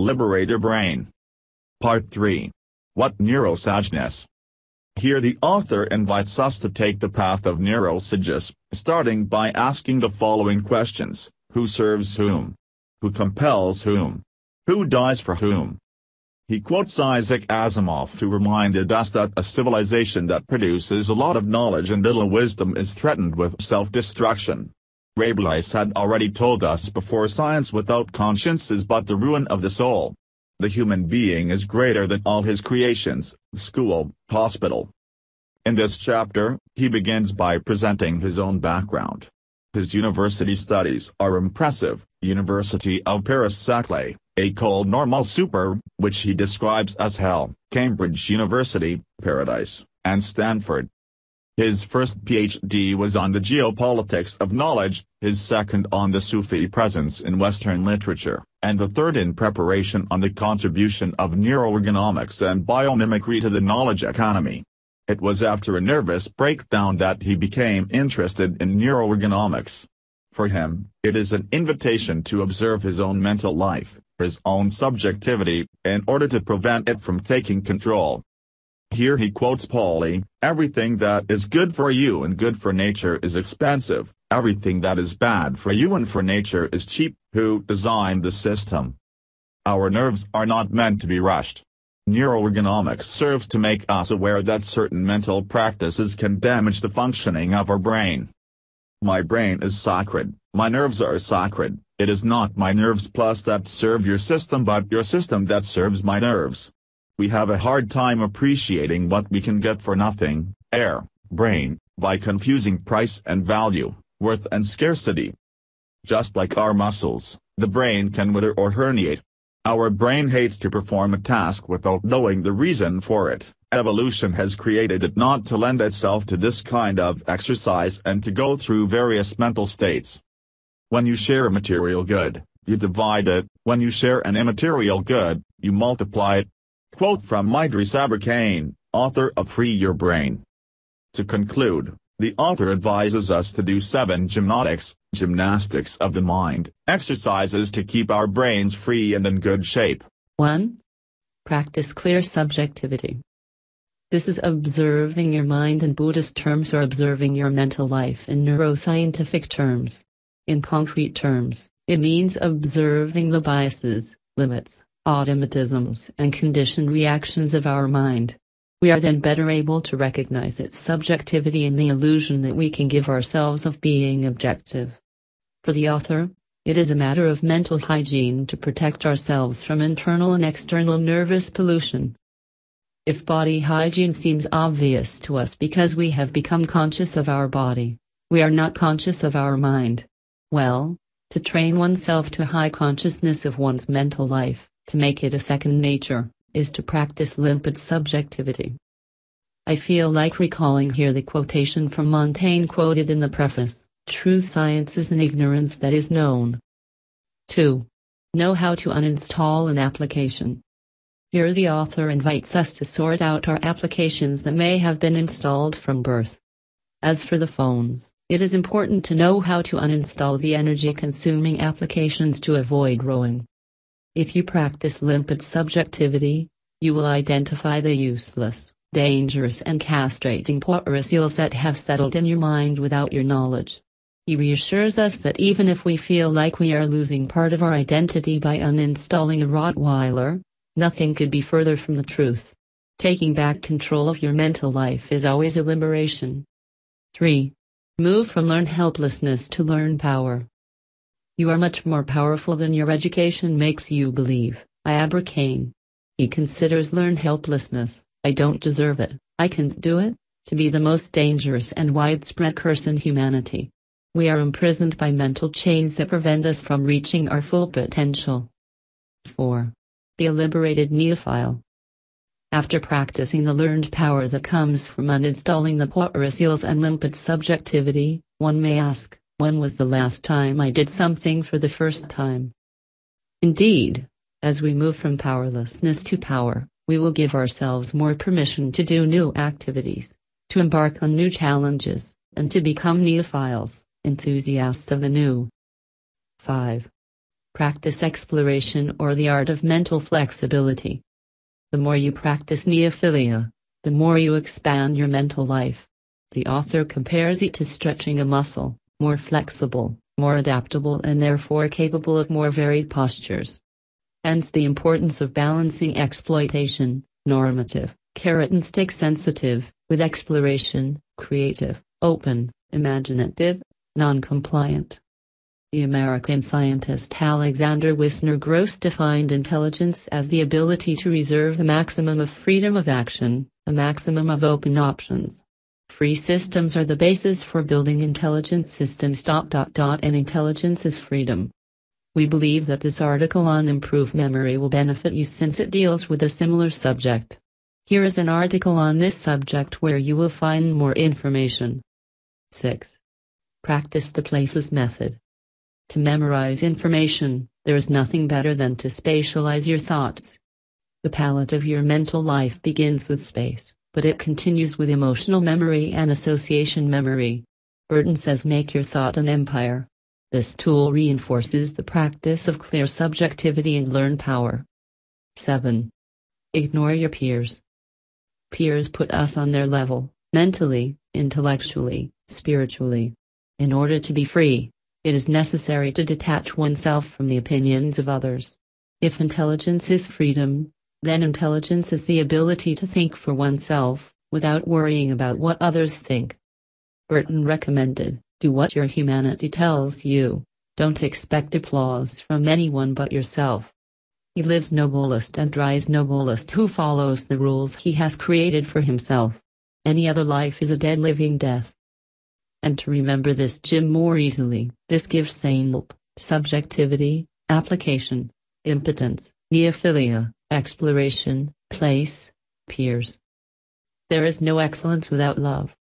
Liberate Your Brain. Part 3. What Neurosageness? Here the author invites us to take the path of neurosages, starting by asking the following questions. Who serves whom? Who compels whom? Who dies for whom? He quotes Isaac Asimov who reminded us that a civilization that produces a lot of knowledge and little wisdom is threatened with self-destruction. Rabelais had already told us before science without conscience is but the ruin of the soul. The human being is greater than all his creations, school, hospital. In this chapter, he begins by presenting his own background. His university studies are impressive, University of Paris-Saclay, École Normale Supérieure, which he describes as hell, Cambridge University, Paradise, and Stanford. His first PhD was on the geopolitics of knowledge, his second on the Sufi presence in Western literature, and the third in preparation on the contribution of neuroergonomics and biomimicry to the knowledge economy. It was after a nervous breakdown that he became interested in neuroergonomics. For him, it is an invitation to observe his own mental life, his own subjectivity, in order to prevent it from taking control. Here he quotes Pauli, everything that is good for you and good for nature is expensive, everything that is bad for you and for nature is cheap, who designed the system. Our nerves are not meant to be rushed. Neuroergonomics serves to make us aware that certain mental practices can damage the functioning of our brain. My brain is sacred, my nerves are sacred, it is not my nerves plus that serve your system but your system that serves my nerves. We have a hard time appreciating what we can get for nothing, air, brain, by confusing price and value, worth and scarcity. Just like our muscles, the brain can wither or herniate. Our brain hates to perform a task without knowing the reason for it. Evolution has created it not to lend itself to this kind of exercise and to go through various mental states. When you share a material good, you divide it, when you share an immaterial good, you multiply it. Quote from Idriss Aberkane, author of Free Your Brain. To conclude, the author advises us to do seven gymnotics, gymnastics of the mind, exercises to keep our brains free and in good shape. 1. Practice clear subjectivity. This is observing your mind in Buddhist terms or observing your mental life in neuroscientific terms. In concrete terms, it means observing the biases, limits, automatisms and conditioned reactions of our mind. We are then better able to recognize its subjectivity and the illusion that we can give ourselves of being objective. For the author, it is a matter of mental hygiene to protect ourselves from internal and external nervous pollution. If body hygiene seems obvious to us because we have become conscious of our body, we are not conscious of our mind. Well, to train oneself to high consciousness of one's mental life, to make it a second nature, is to practice limpid subjectivity. I feel like recalling here the quotation from Montaigne quoted in the preface True science is an ignorance that is known. 2. Know how to uninstall an application. Here the author invites us to sort out our applications that may have been installed from birth. As for the phones, it is important to know how to uninstall the energy-consuming applications to avoid rowing. If you practice limpid subjectivity, you will identify the useless, dangerous and castrating seals that have settled in your mind without your knowledge. He reassures us that even if we feel like we are losing part of our identity by uninstalling a Rottweiler, Nothing could be further from the truth. Taking back control of your mental life is always a liberation. 3. Move from learn helplessness to learn power. You are much more powerful than your education makes you believe, Iabra Kane. He considers learned helplessness, I don't deserve it, I can't do it, to be the most dangerous and widespread curse in humanity. We are imprisoned by mental chains that prevent us from reaching our full potential. 4 be a liberated neophile. After practicing the learned power that comes from uninstalling the poireseals and limpid subjectivity, one may ask, when was the last time I did something for the first time? Indeed, as we move from powerlessness to power, we will give ourselves more permission to do new activities, to embark on new challenges, and to become neophiles, enthusiasts of the new. 5. Practice exploration or the art of mental flexibility. The more you practice neophilia, the more you expand your mental life. The author compares it to stretching a muscle, more flexible, more adaptable, and therefore capable of more varied postures. Hence the importance of balancing exploitation, normative, carrot and stick sensitive, with exploration, creative, open, imaginative, non compliant. The American scientist Alexander Wissner-Gross defined intelligence as the ability to reserve a maximum of freedom of action, a maximum of open options. Free systems are the basis for building intelligent systems. Dot dot and intelligence is freedom. We believe that this article on improved memory will benefit you since it deals with a similar subject. Here is an article on this subject where you will find more information. 6. Practice the places method. To memorize information, there is nothing better than to spatialize your thoughts. The palette of your mental life begins with space, but it continues with emotional memory and association memory. Burton says make your thought an empire. This tool reinforces the practice of clear subjectivity and learn power. 7. Ignore your peers. Peers put us on their level, mentally, intellectually, spiritually. In order to be free, it is necessary to detach oneself from the opinions of others. If intelligence is freedom, then intelligence is the ability to think for oneself, without worrying about what others think. Burton recommended do what your humanity tells you. Don't expect applause from anyone but yourself. He lives noblest and dies noblest who follows the rules he has created for himself. Any other life is a dead living death. And to remember this Jim more easily, this gives sane subjectivity, application, impotence, neophilia, exploration, place, peers. There is no excellence without love.